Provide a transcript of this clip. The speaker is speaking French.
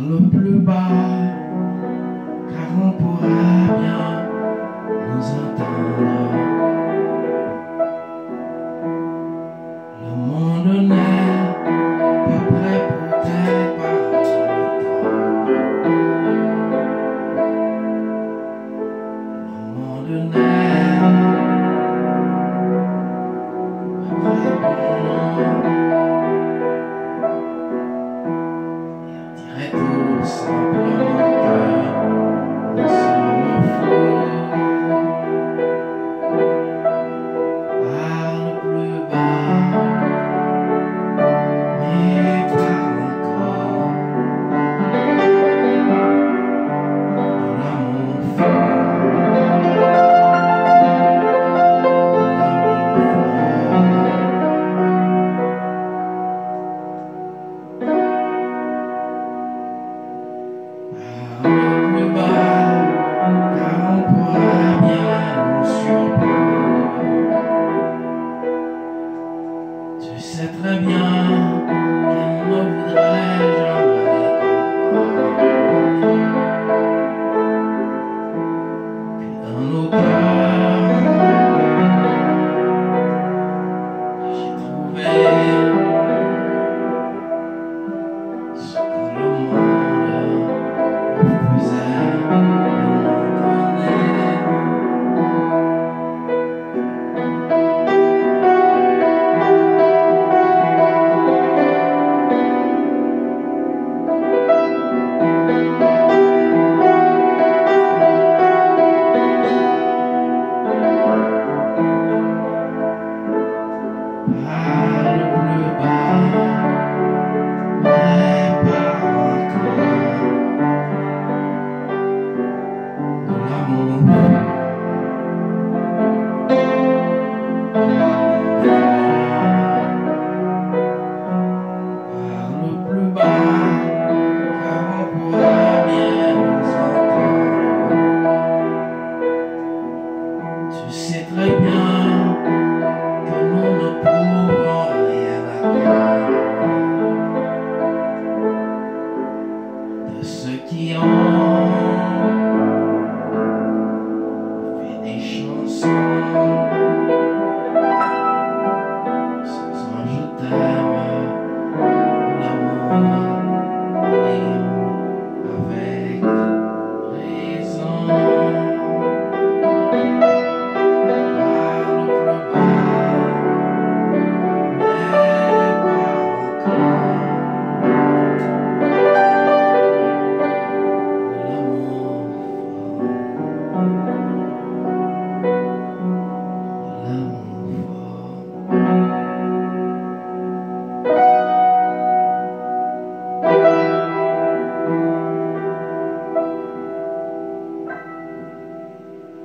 ne plus bas, car on pourra bien nous entendre. Le monde n'est Christ. sais très bien qu'elle me voudrait.